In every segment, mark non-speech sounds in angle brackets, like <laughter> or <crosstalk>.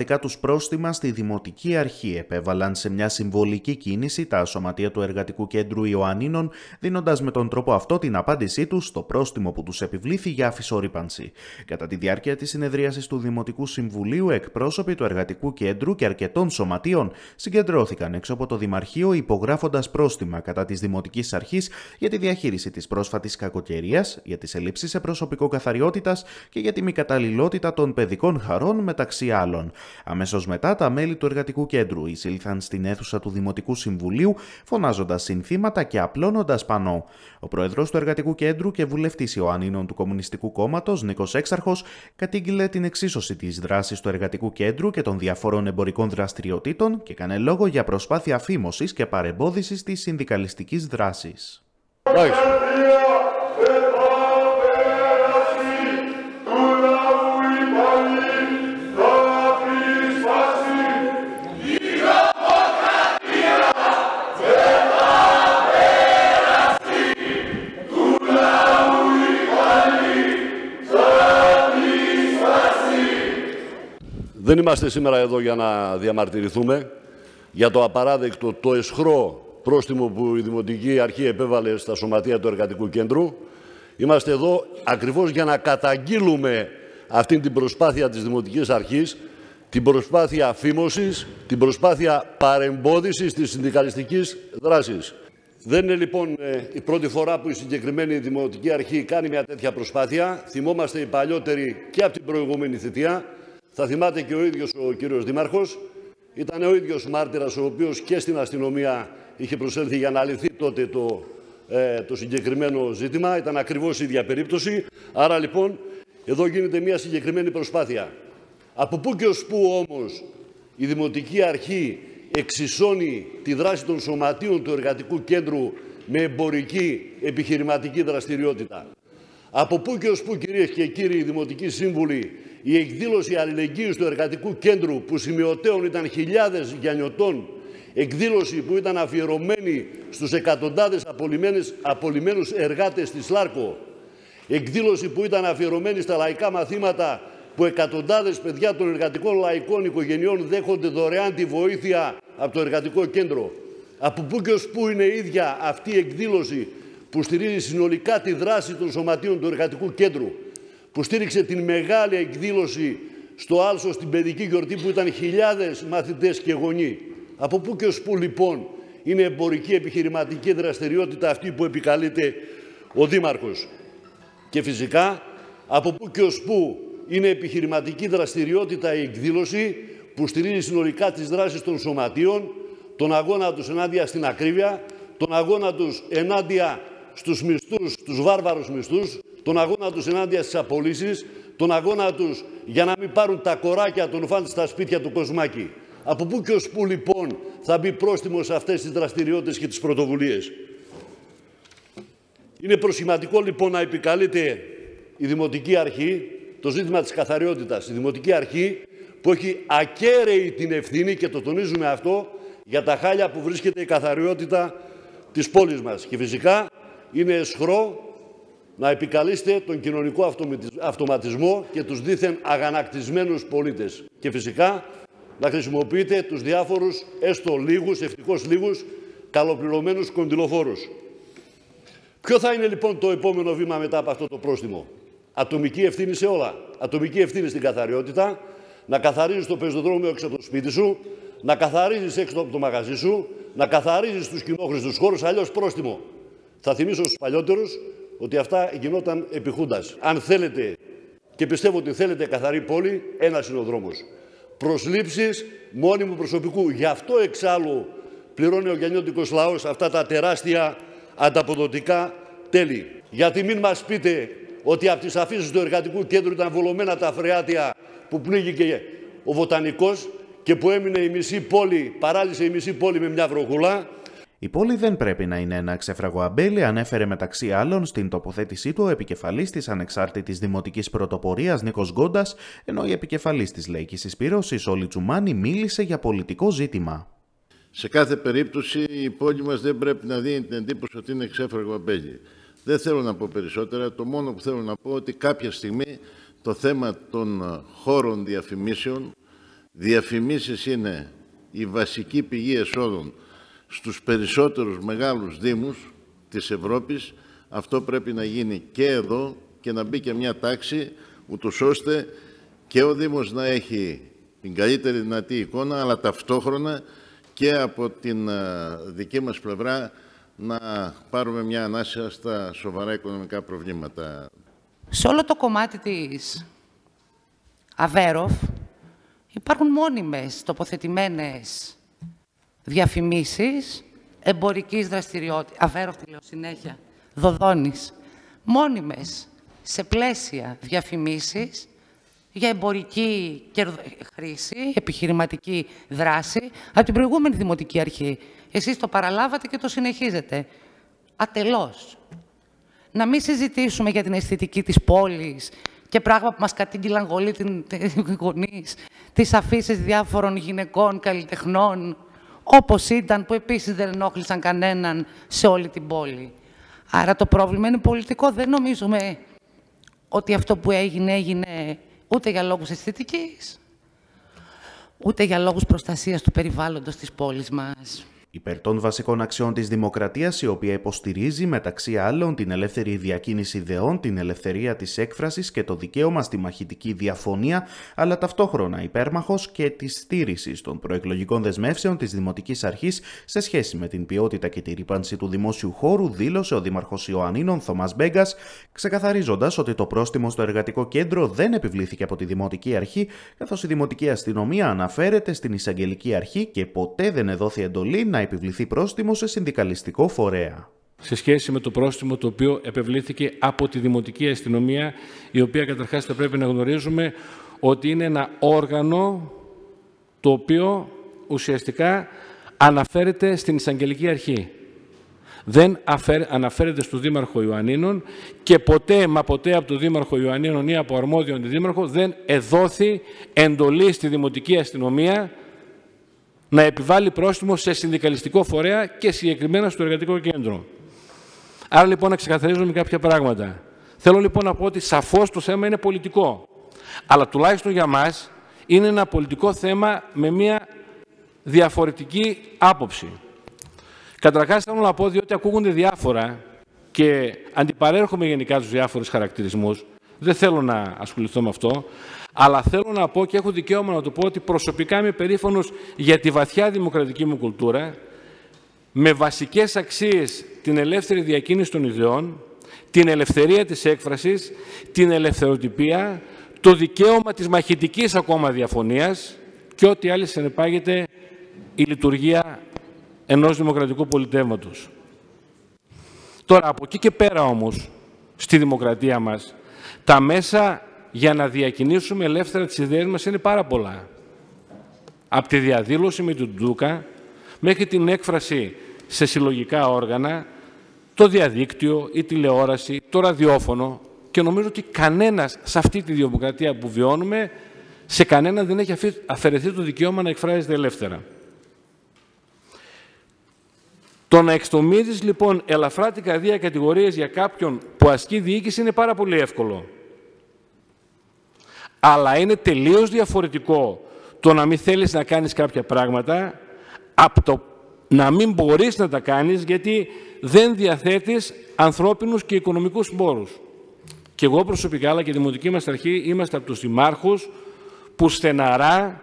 δικά τους πρόστιμα στη Δημοτική Αρχή επέβαλαν σε μια συμβολική κίνηση τα σωματεία του Εργατικού Κέντρου Ιωαννίνων, δίνοντας με τον τρόπο αυτό την απάντησή τους στο πρόστιμο που τους επιβλήθη για αφισορύπανση. Κατά τη διάρκεια της συνεδρίασης του Δημοτικού Συμβουλίου, εκπρόσωποι του Εργατικού Κέντρου και αρκετών σωματείων συγκεντρώθηκαν έξω από το Δημαρχείο υπογράφοντας πρόστιμα κατά της Δημοτικής Αρχής για τη διαχείριση της πρόσφατης κακοκαιρίας, για τις ελλείψεις σε προσωπικό καθαριότητας και για τη μη καταλληλότητα των παιδικών χαρών μεταξύ άλλων. Αμέσως μετά, τα μέλη του Εργατικού Κέντρου εισήλθαν στην αίθουσα του Δημοτικού Συμβουλίου, φωνάζοντας συνθήματα και απλώνοντας πανό. Ο πρόεδρος του Εργατικού Κέντρου και βουλευτής Ιωαννίνων του Κομμουνιστικού Κόμματος, Νίκος Έξαρχος, κατήγγειλε την εξίσωση της δράσης του Εργατικού Κέντρου και των διαφόρων εμπορικών δραστηριοτήτων και έκανε λόγο για προσπάθεια φήμωση και παρεμπόδιση της συνδικαλιστικής δράσης. Δεν είμαστε σήμερα εδώ για να διαμαρτυρηθούμε για το απαράδεκτο, το εσχρό πρόστιμο που η Δημοτική Αρχή επέβαλε στα σωματεία του Εργατικού Κέντρου. Είμαστε εδώ ακριβώς για να καταγγείλουμε αυτή την προσπάθεια της Δημοτικής Αρχής, την προσπάθεια αφήμωσης, την προσπάθεια παρεμπόδισης της συνδικαλιστικής δράσης. Δεν είναι λοιπόν ε, η πρώτη φορά που η συγκεκριμένη Δημοτική Αρχή κάνει μια τέτοια προσπάθεια. Θυμόμαστε οι παλιότεροι και από την προηγούμενη θητεία θα θυμάται και ο ίδιος ο κύριος Δήμαρχος. Ήταν ο ίδιος μάρτυρας ο οποίος και στην αστυνομία είχε προσέλθει για να λυθεί τότε το, ε, το συγκεκριμένο ζήτημα. Ήταν ακριβώς η ίδια περίπτωση. Άρα λοιπόν εδώ γίνεται μια συγκεκριμένη προσπάθεια. Από πού και ως πού όμως η Δημοτική Αρχή εξισώνει τη δράση των σωματείων του εργατικού κέντρου με εμπορική επιχειρηματική δραστηριότητα; Από πού και ως πού κυρίες και κύριοι δημοτικοί σύμβουλοι η εκδήλωση αλληλεγγύης του εργατικού κέντρου που σημειωτέων ήταν χιλιάδες γιανιωτών, εκδήλωση που ήταν αφιερωμένη στους εκατοντάδες απολυμμένους εργάτες της Λάρκο, εκδήλωση που ήταν αφιερωμένη στα λαϊκά μαθήματα που εκατοντάδες παιδιά των εργατικών λαϊκών οικογενειών δέχονται δωρεάν τη βοήθεια από το εργατικό κέντρο. Από πού και ως πού είναι ίδια αυτή η εκδήλωση που στηρίζει συνολικά τη δράση των σωματείων του εργατικού κέντρου που στήριξε την μεγάλη εκδήλωση στο Άλσο στην παιδική γιορτή που ήταν χιλιάδες μαθητές και γονεί. Από πού και ως πού λοιπόν είναι εμπορική επιχειρηματική δραστηριότητα αυτή που επικαλείται ο Δήμαρχος. Και φυσικά από πού και ως πού είναι επιχειρηματική δραστηριότητα η εκδήλωση που στηρίζει συνολικά τις δράσεις των σωματείων, τον αγώνα τους ενάντια στην ακρίβεια, τον αγώνα τους ενάντια στους μισθούς, τους βάρβαρους μισθούς, τον αγώνα τους ενάντια στις απολύσεις, τον αγώνα τους για να μην πάρουν τα κοράκια των φαν στα σπίτια του Κοσμάκη. Από πού και ως πού λοιπόν θα μπει πρόστιμος σε αυτές τις δραστηριότητες και τις πρωτοβουλίες; Είναι προσχηματικό λοιπόν να επικαλείται η Δημοτική Αρχή το ζήτημα της καθαριότητας. Η Δημοτική Αρχή που έχει ακέραιη την ευθύνη και το τονίζουμε αυτό για τα χάλια που βρίσκεται η καθαριότητα της πόλης μας. Και φυσικά είναι εσχρό να επικαλείστε τον κοινωνικό αυτοματισμό και τους δίθεν αγανακτισμένους πολίτες. Και φυσικά να χρησιμοποιείτε τους διάφορους, έστω λίγους, ευτυχώς λίγους, καλοπληρωμένους κοντιλοφόρους. Ποιο θα είναι λοιπόν το επόμενο βήμα μετά από αυτό το πρόστιμο; Ατομική ευθύνη σε όλα. Ατομική ευθύνη στην καθαριότητα, να καθαρίζεις το πεζοδρόμιο έξω από το σπίτι σου, να καθαρίζεις έξω από το μαγαζί σου, να καθαρίζεις τους κοινόχρηστους χώρους, αλλιώς πρόστιμο. Θα θυμίσω στους παλιότερους ότι αυτά γινόταν επιχούντας. Αν θέλετε και πιστεύω ότι θέλετε καθαρή πόλη, ένας είναι ο δρόμος. Προσλήψεις μόνιμου προσωπικού. Γι' αυτό εξάλλου πληρώνει ο γεννιώτικος λαός αυτά τα τεράστια ανταποδοτικά τέλη. Γιατί μην μας πείτε ότι από τις αφήσεις του εργατικού κέντρου ήταν βολωμένα τα φρεάτια που πνίγηκε ο βοτανικός και που έμεινε η μισή πόλη, παράλυσε η μισή πόλη με μια βροχουλά η πόλη δεν πρέπει να είναι ένα ξέφραγο αμπέλι, ανέφερε μεταξύ άλλων στην τοποθέτησή του ο επικεφαλής της ανεξάρτητης δημοτικής πρωτοπορίας Νίκος Γκόντας, ενώ η επικεφαλής της Λαϊκής Συσπήρωση Όλη Τσουμάνη μίλησε για πολιτικό ζήτημα. Σε κάθε περίπτωση η πόλη μας δεν πρέπει να δίνει την εντύπωση ότι είναι ξέφραγο αμπέλι. Δεν θέλω να πω περισσότερα. Το μόνο που θέλω να πω ότι κάποια στιγμή το θέμα των χώρων διαφημίσεων Διαφημίσεις είναι η βασική πηγή εσόδων στους περισσότερους μεγάλους δήμους της Ευρώπης. Αυτό πρέπει να γίνει και εδώ και να μπει και μια τάξη, ούτως ώστε και ο Δήμος να έχει την καλύτερη δυνατή εικόνα, αλλά ταυτόχρονα και από την δική μας πλευρά να πάρουμε μια ανάσα στα σοβαρά οικονομικά προβλήματα. Σε όλο το κομμάτι της Αβέροφ υπάρχουν μόνιμες τοποθετημένες διαφημίσεις εμπορικής δραστηριότητας. Αβέροφ τη λέω συνέχεια. Δοδόνης. Μόνιμες σε πλαίσια διαφημίσεις για εμπορική χρήση, επιχειρηματική δράση από την προηγούμενη Δημοτική Αρχή. Εσείς το παραλάβατε και το συνεχίζετε. Ατελώς. Να μην συζητήσουμε για την αισθητική της πόλης και πράγμα που μας κατήγγυλαν γολοί την, <laughs> γονείς, τις αφήσεις διάφορων γυναικών, καλλιτεχνών, όπως ήταν, που επίσης δεν ενόχλησαν κανέναν σε όλη την πόλη. Άρα το πρόβλημα είναι πολιτικό. Δεν νομίζουμε ότι αυτό που έγινε, έγινε ούτε για λόγους αισθητικής, ούτε για λόγους προστασίας του περιβάλλοντος της πόλης μας υπέρ των βασικών αξιών της δημοκρατίας, η οποία υποστηρίζει μεταξύ άλλων την ελεύθερη διακίνηση ιδεών, την ελευθερία της έκφρασης και το δικαίωμα στη μαχητική διαφωνία, αλλά ταυτόχρονα υπέρμαχος και της στήριξης των προεκλογικών δεσμεύσεων της Δημοτικής Αρχής σε σχέση με την ποιότητα και τη ρήπανση του δημόσιου χώρου, δήλωσε ο Δήμαρχος Ιωαννίνων Θωμάς Μπέγκας, ξεκαθαρίζοντας ότι το πρόστιμο στο εργατικό κέντρο δεν επιβλήθηκε από τη Δημοτική Αρχή, καθώς η Δημοτική Αστυνομία αναφέρεται στην Εισαγγελική Αρχή και ποτέ δεν εδόθη εντολή να επιβληθεί πρόστιμο σε συνδικαλιστικό φορέα. Σε σχέση με το πρόστιμο το οποίο επιβλήθηκε από τη Δημοτική Αστυνομία, η οποία καταρχάς θα πρέπει να γνωρίζουμε ότι είναι ένα όργανο το οποίο ουσιαστικά αναφέρεται στην Εισαγγελική Αρχή. Δεν αναφέρεται στο Δήμαρχο Ιωαννίνων και ποτέ, μα ποτέ από τον Δήμαρχο Ιωαννίνων ή από αρμόδιον Δήμαρχο δεν εδόθη εντολή στη Δημοτική Αστυνομία να επιβάλλει πρόστιμο σε συνδικαλιστικό φορέα και συγκεκριμένα στο εργατικό κέντρο. Άρα λοιπόν να ξεκαθαρίζουμε κάποια πράγματα. Θέλω λοιπόν να πω ότι σαφώς το θέμα είναι πολιτικό. Αλλά τουλάχιστον για μας είναι ένα πολιτικό θέμα με μια διαφορετική άποψη. Καταρχάς θέλω να πω διότι ακούγονται διάφορα και αντιπαρέρχομαι γενικά τους διάφορους χαρακτηρισμούς. Δεν θέλω να ασχοληθώ με αυτό. Αλλά θέλω να πω και έχω δικαίωμα να το πω ότι προσωπικά είμαι περήφανος για τη βαθιά δημοκρατική μου κουλτούρα, με βασικές αξίες την ελεύθερη διακίνηση των ιδεών, την ελευθερία της έκφρασης, την ελευθεροτυπία, το δικαίωμα της μαχητικής ακόμα διαφωνίας και ό,τι άλλη συνεπάγεται η λειτουργία ενός δημοκρατικού πολιτεύματος. Τώρα, από εκεί και πέρα όμως, στη δημοκρατία μας, τα μέσα για να διακινήσουμε ελεύθερα τις ιδέες μας είναι πάρα πολλά. Από τη διαδήλωση με την Ντούκα μέχρι την έκφραση σε συλλογικά όργανα, το διαδίκτυο, η τηλεόραση, το ραδιόφωνο και νομίζω ότι κανένας σε αυτή τη δημοκρατία που βιώνουμε, σε κανέναν δεν έχει αφαιρεθεί το δικαίωμα να εκφράζεται ελεύθερα. Το να εξτομίζεις λοιπόν ελαφρά την καρδία κατηγορίες για κάποιον που ασκεί διοίκηση είναι πάρα πολύ εύκολο. Αλλά είναι τελείως διαφορετικό το να μην θέλεις να κάνεις κάποια πράγματα από το να μην μπορείς να τα κάνεις γιατί δεν διαθέτεις ανθρώπινους και οικονομικούς πόρους. Και εγώ προσωπικά, αλλά και η Δημοτική μας Αρχή, είμαστε από τους δημάρχους που στεναρά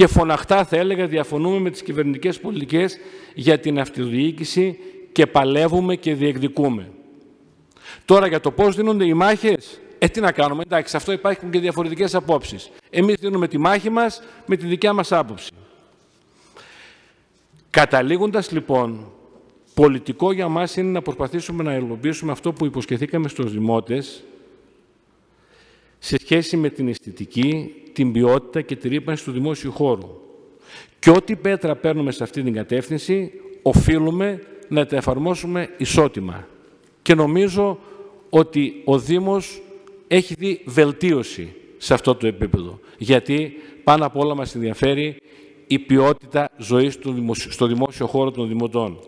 και φωναχτά θα έλεγα διαφωνούμε με τις κυβερνητικές πολιτικές για την αυτοδιοίκηση και παλεύουμε και διεκδικούμε. Τώρα για το πώς δίνονται οι μάχες, ε, τι να κάνουμε, εντάξει, αυτό υπάρχουν και διαφορετικές απόψεις. Εμείς δίνουμε τη μάχη μας με τη δικιά μας άποψη. Καταλήγοντας λοιπόν, πολιτικό για μας είναι να προσπαθήσουμε να υλοποιήσουμε αυτό που υποσχεθήκαμε στους δημότες σε σχέση με την αισθητική, την ποιότητα και τη ρήπανση του δημόσιου χώρου. Και ό,τι πέτρα παίρνουμε σε αυτή την κατεύθυνση, οφείλουμε να τα εφαρμόσουμε ισότιμα. Και νομίζω ότι ο Δήμος έχει δει βελτίωση σε αυτό το επίπεδο. Γιατί πάνω απ' όλα μας ενδιαφέρει η ποιότητα ζωής στο δημόσιο χώρο των δημοτών.